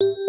you.